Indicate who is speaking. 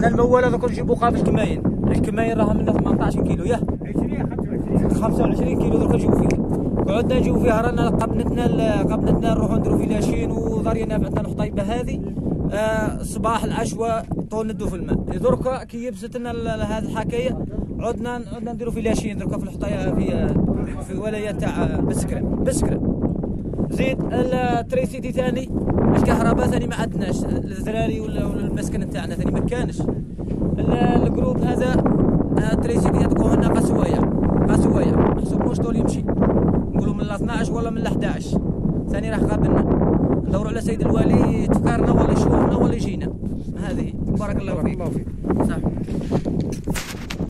Speaker 1: من الموال هذا نجيبو قابل الكماين الكماين راها منا 18 كيلو؟ ياه. 25 كيلو درك نجيبو فيه قعدنا نجيبو فيها رانا قبنتنا قبنتنا نروحو نديرو فيلاشين ودارينا بعدنا الخطيبة هذه. آه صباح العشوة طول ندو في الماء. دركا كي يبست لنا هذه الحكاية عدنا عدنا نديرو فيلاشين دركا في الحطايه في في الولاية تاع بسكرة. بسكرة. زيد التريسيتي ثاني الكهرباء ثاني ما عندناش. الذراري ولا المسكن تاعنا ثاني ما كانش. الجروب هذا التريسيتي هذوك هنا قسوايع قسوايع ما حسبوش طول يمشي. نقولوا من 12 ولا من 11 ثاني راح قابلنا ندوروا على سيد الوالي تفكرنا ولا يشوفنا ولا يجينا. هذه. بارك الله فيك.
Speaker 2: بارك الله فيك.
Speaker 1: صح.